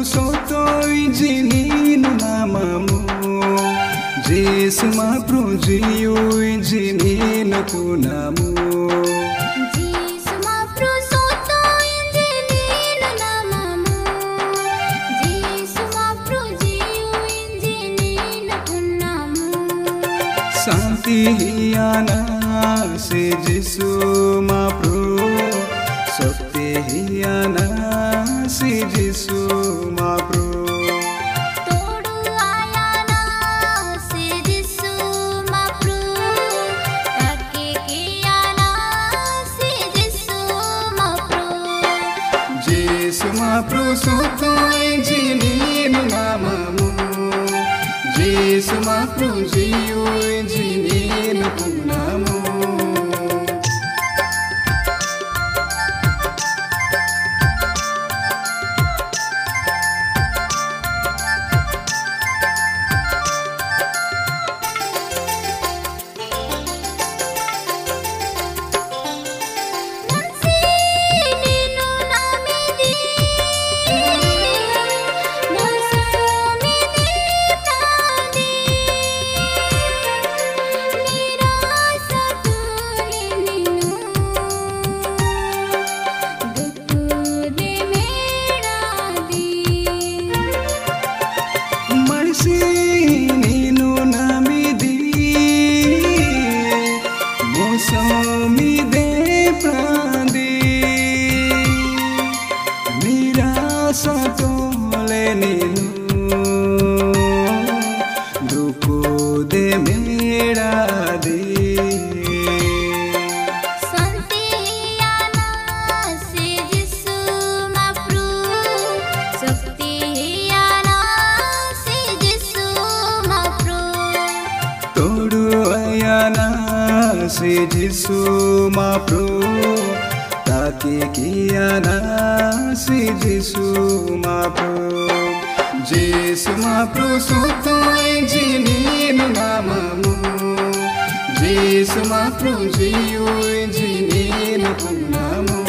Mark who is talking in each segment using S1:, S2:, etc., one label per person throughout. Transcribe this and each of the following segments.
S1: Jesuma prusoto injinino namamu Jesuma prujiu injinino kunamu
S2: Jisuma prusoto injinino namamu Jisuma prujiu injinino
S1: Jesuma prusoto injinino namamu Jesuma prujiu injinino kunamu Sidisu Mapru Takikiana Sidisu Mapru Jesu De Sutai Jinino de Jesu de Jiu Jinino Kunamu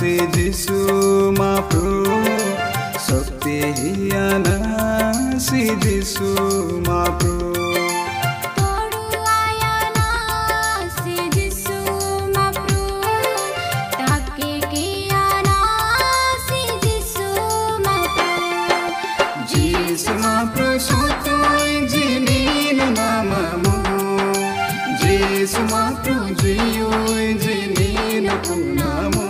S1: యేసు దిసు শক্তি হিয়ানাসি দিশু মাপ্রু Jesus, my true joy, Jesus, my true namo.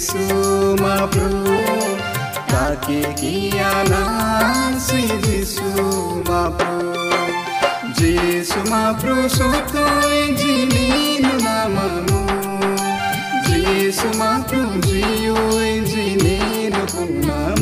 S1: सुमप्रु ताके किया नासी जीसु माप्रु जीसु माप्रु सुतोय जिनीनु नामनु जीसु माप्रु जियोय जिनीनु पुनाम